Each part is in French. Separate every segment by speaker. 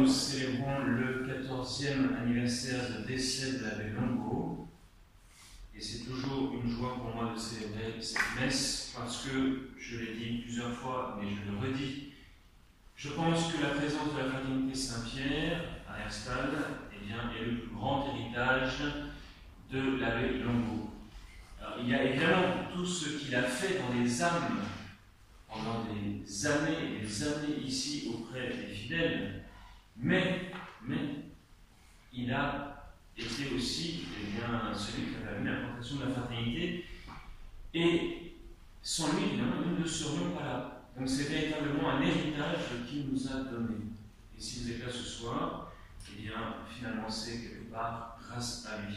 Speaker 1: Nous célébrons le 14e anniversaire de décès de l'abbé Longo. Et c'est toujours une joie pour moi de célébrer cette messe parce que, je l'ai dit plusieurs fois, mais je le redis, je pense que la présence de la fraternité Saint-Pierre à Herstal eh bien, est le plus grand héritage de l'abbé Longo. Il y a évidemment tout ce qu'il a fait dans les âmes pendant des années et des années ici auprès des fidèles, mais, mais il a été aussi eh bien, celui qui a permis la protection de la fraternité, et sans lui, nous ne serions pas là. Donc c'est véritablement un héritage qu'il nous a donné. Et si vous êtes là ce soir, eh bien, finalement, c'est quelque part grâce à lui.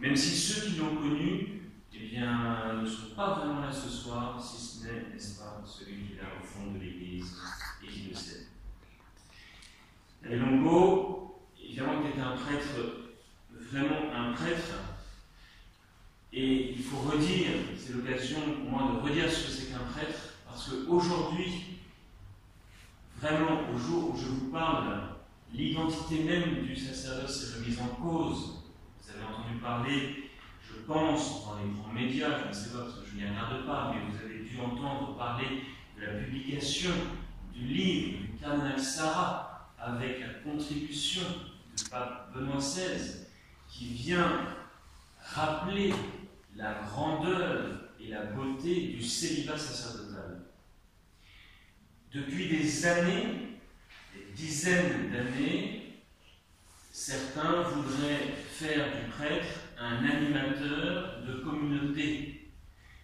Speaker 1: Même si ceux qui l'ont connu eh bien, ne sont pas vraiment là ce soir, si ce n'est, n'est-ce pas, celui qui est là au fond de l'Église et qui le sait. Longo, évidemment, était un prêtre, vraiment un prêtre, et il faut redire, c'est l'occasion pour moi de redire ce que c'est qu'un prêtre, parce qu'aujourd'hui, vraiment, au jour où je vous parle, l'identité même du sacerdoce est remise en cause. Vous avez entendu parler je pense, dans les grands médias, je ne sais pas parce que je n'y regarde pas, mais vous avez dû entendre parler de la publication du livre du cardinal Sarah avec la contribution du pape Benoît XVI qui vient rappeler la grandeur et la beauté du célibat sacerdotal. Depuis des années, des dizaines d'années, certains voudraient faire du prêtre un animateur de communauté,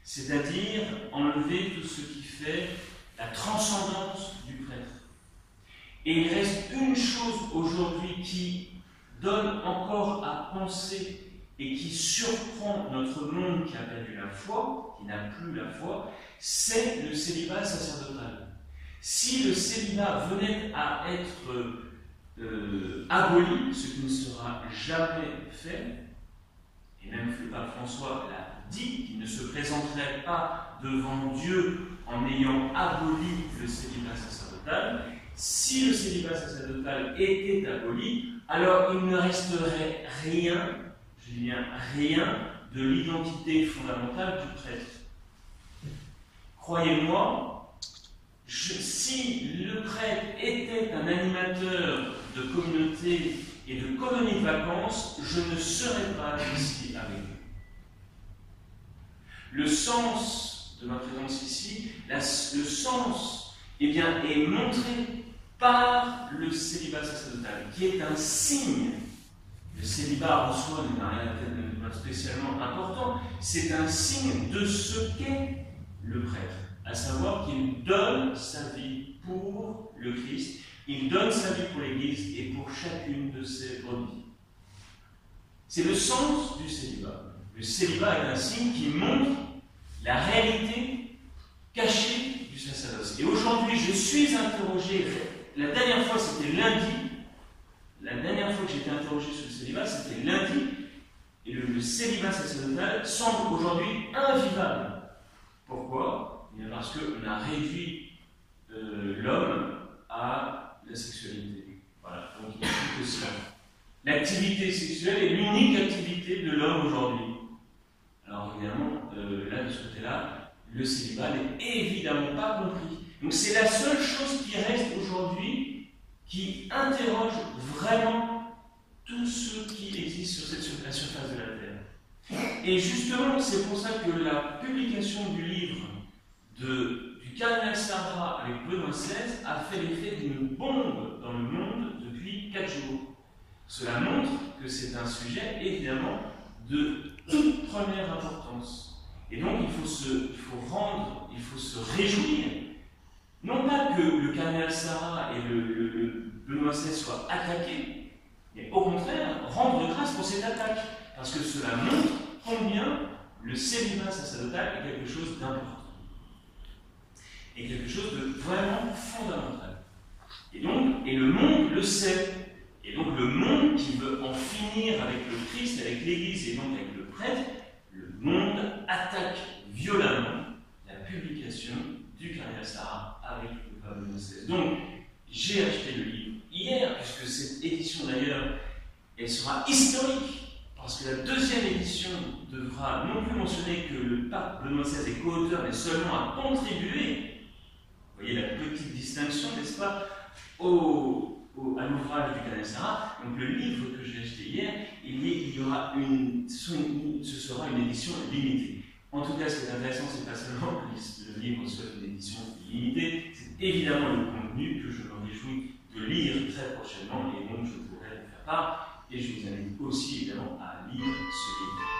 Speaker 1: c'est-à-dire enlever tout ce qui fait la transcendance du prêtre. Et il reste une chose aujourd'hui qui donne encore à penser et qui surprend notre monde qui a perdu la foi, qui n'a plus la foi, c'est le célibat sacerdotal. Si le célibat venait à être euh, aboli, ce qui ne sera jamais fait, et même le pape François l'a dit, qu'il ne se présenterait pas devant Dieu en ayant aboli le célibat sacerdotal. Si le célibat sacerdotal était aboli, alors il ne resterait rien, je dis bien rien, de l'identité fondamentale du prêtre. Croyez-moi, si le prêtre était un animateur de communauté et de colonies de vacances, je ne serais pas ici avec vous. Le sens de ma présence ici, le sens eh bien, est montré par le célibat sacerdotal, qui est un signe. Le célibat en soi n'a rien de spécialement important, c'est un signe de ce qu'est le prêtre, à savoir qu'il donne sa vie pour le Christ il donne sa vie pour l'Église et pour chacune de ses brebis. C'est le sens du célibat. Le célibat est un signe qui montre la réalité cachée du sacerdoce. Et aujourd'hui, je suis interrogé, la dernière fois c'était lundi, la dernière fois que j'ai été interrogé sur le célibat, c'était lundi, et le, célibat sacerdotal semble aujourd'hui invivable. Pourquoi? Eh Parce qu'on a réduit euh, l'homme à la sexualité. Voilà, donc il n'y a plus que cela. L'activité sexuelle est l'unique activité de l'homme aujourd'hui. Alors évidemment, euh, là, de ce côté-là, le célibat n'est évidemment pas compris. Donc c'est la seule chose qui reste aujourd'hui qui interroge vraiment tout ce qui existe sur, cette, la surface de la Terre. Et justement, c'est pour ça que la publication du livre de du cardinal Sarah avec Benoît XVI a fait l'effet d'une bombe dans le monde depuis 4 jours. Cela montre que c'est un sujet évidemment de toute première importance. Et donc il faut se il faut rendre, il faut se réjouir, non pas que le cardinal Sarah et le, Benoît XVI soient attaqués, mais au contraire, rendre grâce pour cette attaque. Parce que cela montre combien le célibat sacerdotal est quelque chose d'important est quelque chose de vraiment fondamental. Et donc, et le monde le sait. Et donc le monde qui veut en finir avec le Christ, avec l'Église et donc avec le prêtre, le monde attaque violemment la publication du Cardinal Sarah avec le pape XVI. Donc, j'ai acheté le livre, hier, puisque cette édition d'ailleurs, elle sera historique parce que la deuxième édition devra non plus mentionner que le pape Benoît XVI est co-auteur, mais seulement a contribué, vous voyez la petite distinction, n'est-ce pas, au, à l'ouvrage du Canon Donc le livre que j'ai acheté hier, il y aura une, ce sera une édition limitée. En tout cas, ce qui est intéressant, c'est pas seulement le livre soit une édition limitée, c'est évidemment le contenu que je me réjouis de lire très prochainement et donc je pourrai faire part. Et je vous invite aussi évidemment à lire ce livre.